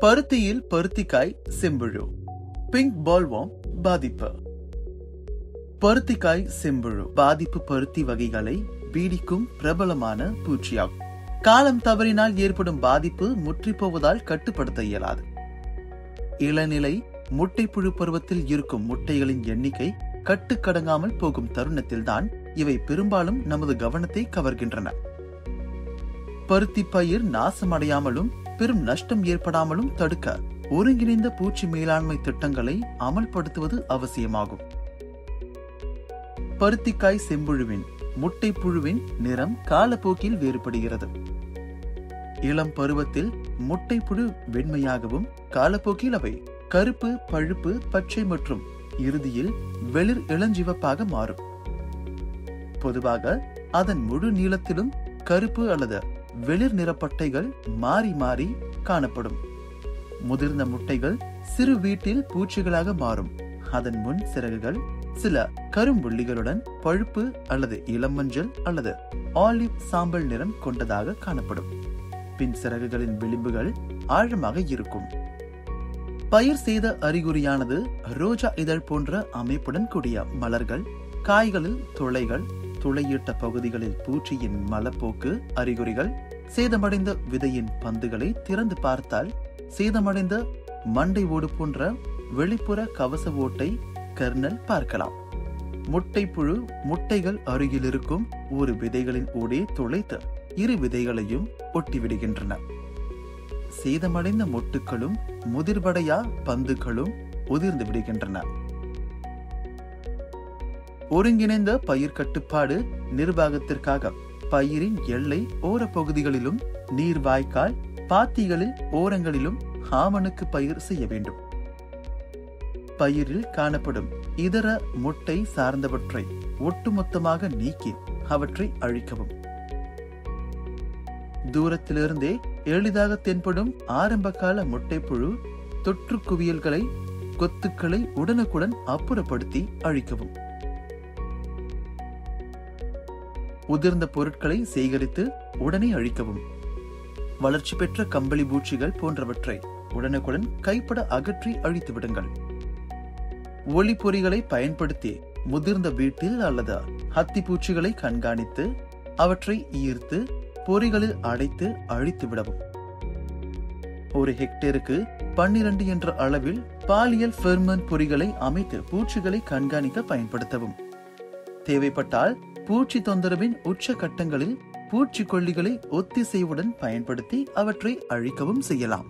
பருத்தியில் பருத்திக்காய் செம்புழு. Pink பால்வாம் பாதிப்பு. பருத்திக்காய் செம்புழு பாதிப்பு பருத்தி வகைகளை பீடிக்கும் பிரபலமான பூச்சியாகும். காலம் தவறினால் ஏற்படும் பாதிப்பு முற்றிப் போவதால் கட்டுப்படுத்த இயலாது. இளநிலை முட்டைப்புழு பருவத்தில் இருக்கும் முட்டைகளின் எண்ணிக்கை கட்டுக்கடங்காமல் போகும் தருணத்தில்தான் இவை பெரும்பாலும் நமது கவனத்தை கவர்கின்றன. பருத்தி பயிர் நாசமடையாமலும் பெரும் நஷ்டம் ஏற்படாமலும் தடுக்க ஒருங்கிணைந்த பூச்சி மேலாண்மை திட்டங்களை அமல்படுத்துவது அவசியமாகும். பருத்திக்காய் செம்புழுவின் முட்டை புழுவின் நிறம் காலப்போக்கில் வேறுபடுகிறது. இளம் பருவத்தில் முட்டை புழு வெண்மையாகவும் காலப்போக்கில் அவை கருப்பு பழுப்பு பச்சை மற்றும் இறுதியில் வெளிர் இளஞ்சிவப்பாக மாறும். பொதுவாக அதன் முழு நீளத்திலும் கருப்பு அல்லது வெளிர் நிறப்பட்டைகள் மாறி மாறி காணப்படும். முதிர்ந்த முட்டைகள் சிறு வீட்டில் பூச்சிகளாக மாறும். அதன் முன் சிறகுகள் சில கரும்புள்ளிகளுடன் பழுப்பு அல்லது இளமஞ்சள் அல்லது ஆலிவ் சாம்பல் நிறம் கொண்டதாக காணப்படும். பின் சிறகுகளின் விளிம்புகள் ஆழமாக இருக்கும். பயிர் செய்த அறிகுறியானது ரோஜா இதழ் போன்ற அமைப்புடன் கூடிய மலர்கள் காய்களில் துளைகள் துளையிட்ட பகுதிகளில் பூச்சியின் மலப்போக்கு அறிகுறிகள் சேதமடைந்த விதையின் பந்துகளை திறந்து பார்த்தால் சேதமடைந்த மண்டை ஓடு போன்ற வெளிப்புற கவச ஓட்டை கர்னல் பார்க்கலாம். முட்டை புழு முட்டைகள் அருகில் இருக்கும் ஒரு விதைகளின் ஊடே துளைத்து இரு விதைகளையும் ஒட்டிவிடுகின்றன. சேதமடைந்த மொட்டுக்களும் முதிர்வடையா பந்துகளும் உதிர்ந்து விடுகின்றன. ஒருங்கிணைந்த பயிர் கட்டுப்பாடு நிர்வாகத்திற்காக பயிரின் எல்லை ஓர பகுதிகளிலும் நீர் வாய்க்கால் பாத்திகளில் ஓரங்களிலும் ஆமணுக்கு பயிர் செய்ய வேண்டும். பயிரில் காணப்படும் இதர முட்டை சார்ந்தவற்றை ஒட்டுமொத்தமாக நீக்கி அவற்றை அழிக்கவும். தூரத்திலிருந்தே எளிதாக தென்படும் ஆரம்பகால முட்டைப்புழு தொற்று குவியல்களை கொத்துக்களை உடனுக்குடன் அப்புறப்படுத்தி அழிக்கவும். உதிர்ந்த பொருட்களை சேகரித்து உடனே அழிக்கவும். வளர்ச்சி பெற்ற கம்பளி பூச்சிகள் போன்றவற்றை உடனுக்குடன் கைப்பட அகற்றி அழித்து விடுங்கள். ஒளி பொறிகளை பயன்படுத்தி முதிர்ந்த வீட்டில் அல்லது ஹத்தி பூச்சிகளை கண்காணித்து அவற்றை ஈர்த்து பொறிகளில் அடைத்து அழித்து விடவும். ஒரு ஹெக்டேருக்கு பன்னிரண்டு என்ற அளவில் பாலியல் ஃபெர்மன் பொறிகளை அமைத்து பூச்சிகளை கண்காணிக்க பயன்படுத்தவும். தேவைப்பட்டால் பூச்சி தொந்தரவின் உச்ச கட்டங்களில் பூச்சிக்கொல்லிகளை ஒத்திசைவுடன் பயன்படுத்தி அவற்றை அழிக்கவும் செய்யலாம்.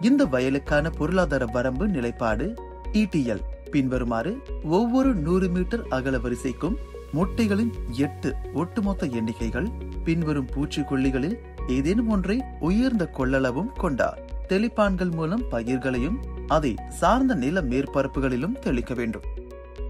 இந்த வயலுக்கான பொருளாதார வரம்பு நிலைப்பாடு இடிஎல் பின்வருமாறு ஒவ்வொரு நூறு மீட்டர் அகல வரிசைக்கும் முட்டைகளின் எட்டு ஒட்டுமொத்த எண்ணிக்கைகள் பின்வரும் பூச்சிக்கொல்லிகளில் ஏதேனும் ஒன்றை உயர்ந்த கொள்ளளவும் கொண்டார் தெளிப்பான்கள் மூலம் பயிர்களையும் அதை சார்ந்த நில மேற்பரப்புகளிலும் தெளிக்க வேண்டும்.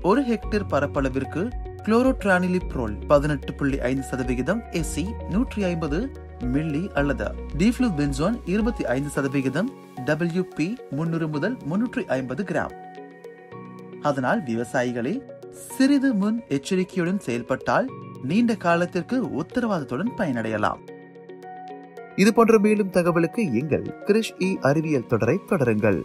ஒரு ஹெக்டேர் பரப்பளவிற்கு குளோரோட்ரானிலிப்ரோல் பதினெட்டு புள்ளி ஐந்து சதவிகிதம் எஸ்சி நூற்றி ஐம்பது மில்லி அல்லது டிஃப்ளூ பென்சோன் இருபத்தி ஐந்து சதவிகிதம் டபிள்யூ பி முன்னூறு முதல் முன்னூற்றி ஐம்பது கிராம் அதனால் விவசாயிகளே சிறிது முன் எச்சரிக்கையுடன் செயல்பட்டால் நீண்ட காலத்திற்கு உத்தரவாதத்துடன் பயனடையலாம். இது போன்ற மேலும் தகவலுக்கு எங்கள் கிரிஷ் இ அறிவியல் தொடரை தொடருங்கள்.